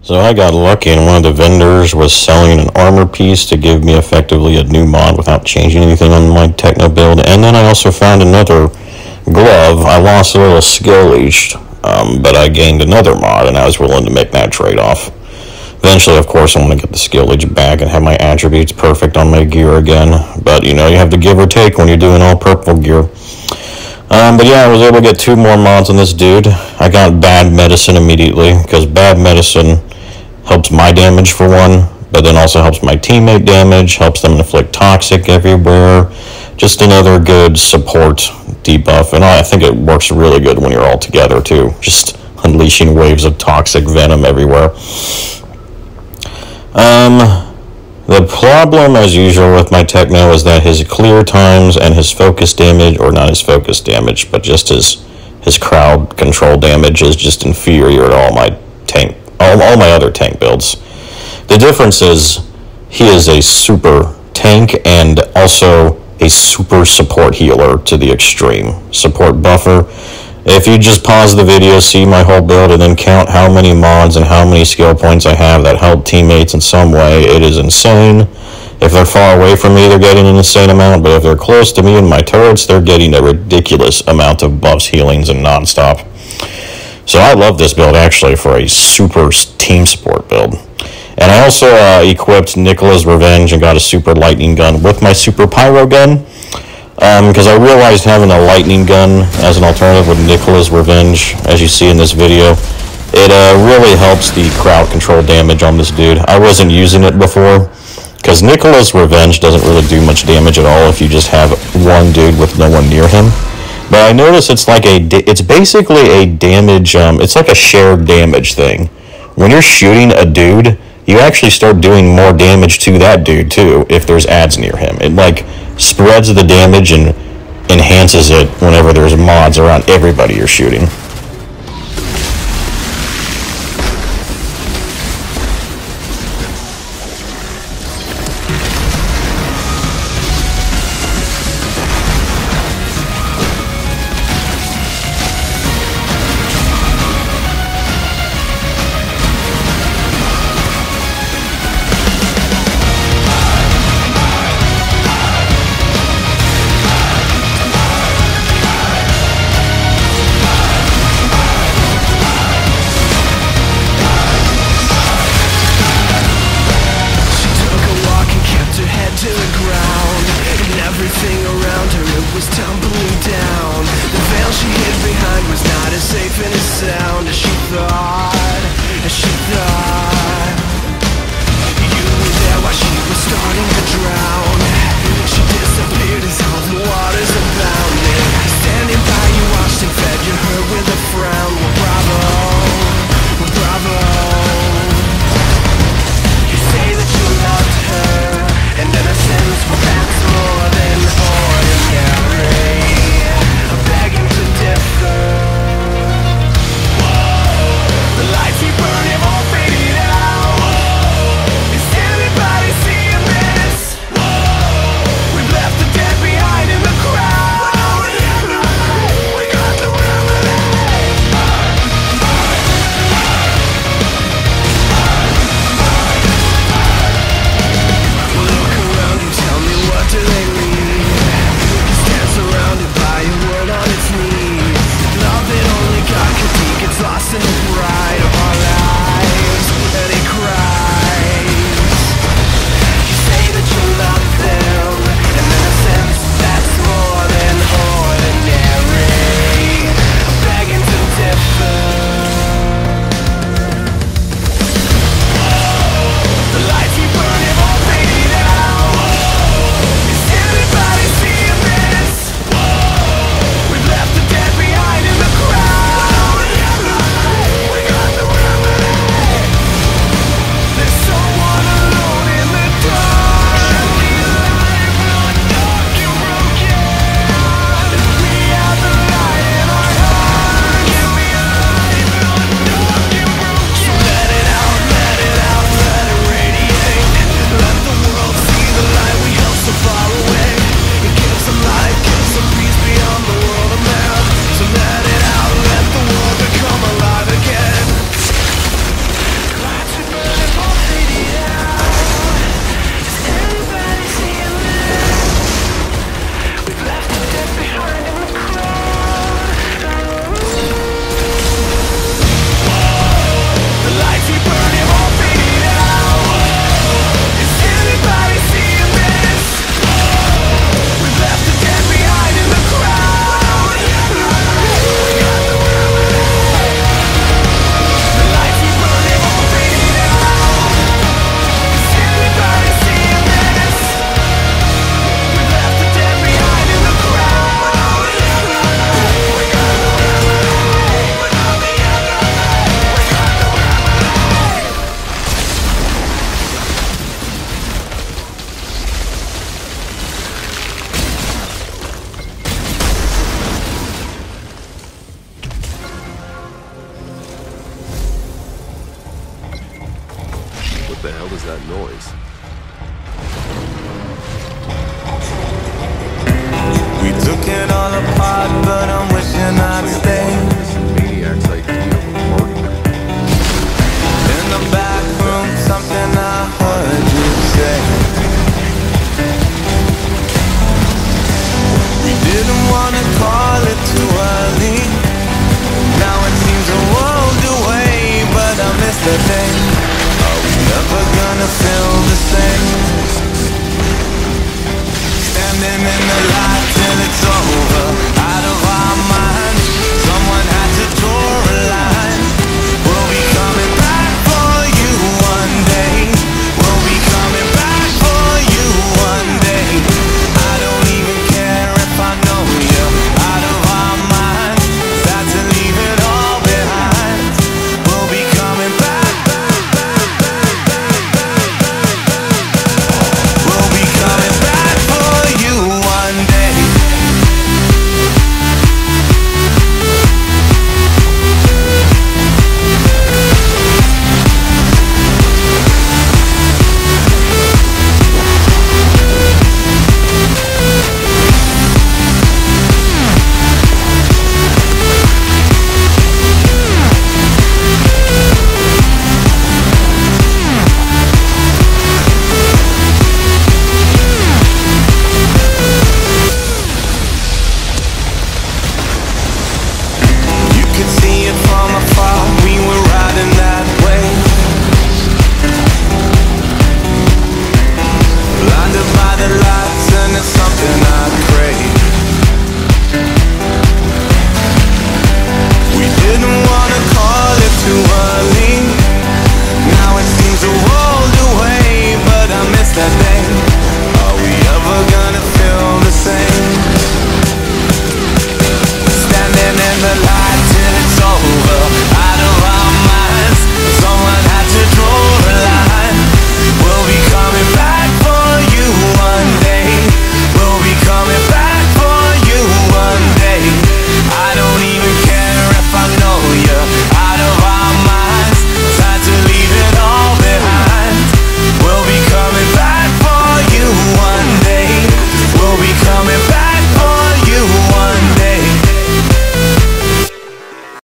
So I got lucky and one of the vendors was selling an armor piece to give me effectively a new mod without changing anything on my techno build. And then I also found another glove. I lost a little skill leech, um, but I gained another mod and I was willing to make that trade-off. Eventually, of course, I want to get the skill leech back and have my attributes perfect on my gear again. But, you know, you have to give or take when you're doing all purple gear. Um, but yeah, I was able to get two more mods on this dude. I got bad medicine immediately, because bad medicine helps my damage for one, but then also helps my teammate damage, helps them inflict toxic everywhere. Just another good support debuff, and I think it works really good when you're all together too. Just unleashing waves of toxic venom everywhere. Um, the problem, as usual, with my Techno is that his clear times and his focus damage, or not his focus damage, but just his his crowd control damage is just inferior to all my tank all, all my other tank builds. The difference is he is a super tank and also a super support healer to the extreme. Support buffer. If you just pause the video, see my whole build, and then count how many mods and how many skill points I have that help teammates in some way, it is insane. If they're far away from me, they're getting an insane amount, but if they're close to me and my turrets, they're getting a ridiculous amount of buffs, healings, and nonstop. So I love this build actually for a super team support build. And I also uh, equipped Nicola's Revenge and got a super lightning gun with my super pyro gun. Because um, I realized having a lightning gun as an alternative with Nicola's Revenge, as you see in this video, it uh, really helps the crowd control damage on this dude. I wasn't using it before, because Nicola's Revenge doesn't really do much damage at all if you just have one dude with no one near him. But I notice it's like a, it's basically a damage, um, it's like a shared damage thing. When you're shooting a dude, you actually start doing more damage to that dude too if there's ads near him. It like spreads the damage and enhances it whenever there's mods around everybody you're shooting. What the hell is that noise? We took it all apart, but I'm wishing I'd stay.